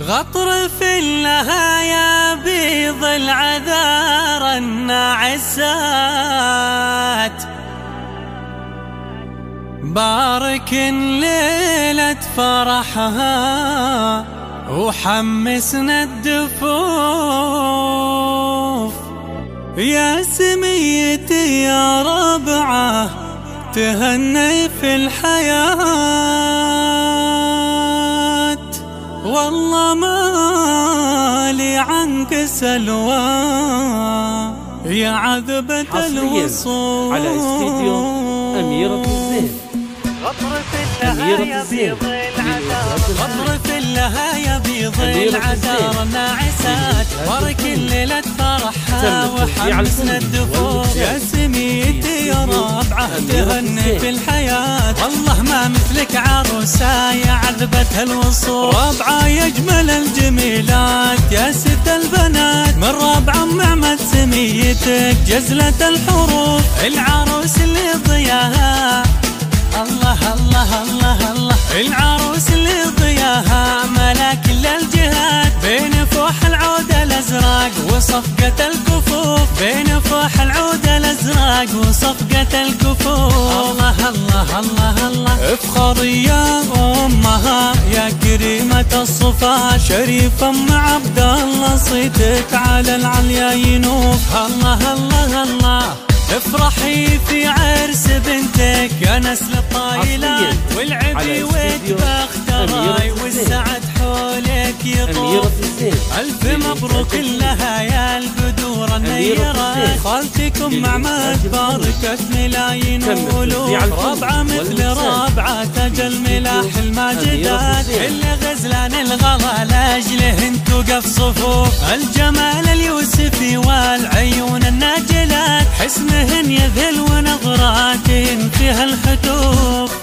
غطر في النهايا بيض العذار الناعسات. بارك ليلة فرحها وحمسنا الدفوف. يا سميتي يا ربعه تهني في الحياة. والله ما لي عنك سلوى. يا عذبة الوصول. على استديو أميرة الزين. أميرة الزين. غطر في اللهايا بيض العذار الناعسات ورك الليلة فرحها وحمسنا الدفوف يا سميتي يا رابعة تهني في الحياة. والله ما مثلك عروسة. يا عذبة الوصول. رابعة يجمل الجميلات يا ست البنات. من رابعة معمد سميتك جزلة الحروف. العروس اللي ضياها الله الله الله الله. العروس اللي ضياها ملا كل الجهات بين فوح العود الأزرق وصفقة الكفوف. بين فوح العود الأزرق وصفقة الكفوف. الله الله الله الله. افخري يا امها يا كريمة الصفا شريف ام عبد الله صيتك على العليا ينوف. الله الله الله افرحي في عرس بنتك يا نسل الطايلات والعبي ويتبخ تراي والسعد حولك يطوف ألف مبروك لها يا النيرة خالتكم معمد باركت ملايين ولوف ربعة مثل ربعة تجل ملاح الماجدات. اللي غزلان الغلا لأجله توقف صفوف. الجمال اليوسفي والعيون الناجلات. حسنهن يذل ونظراتهن فيها الحتوف.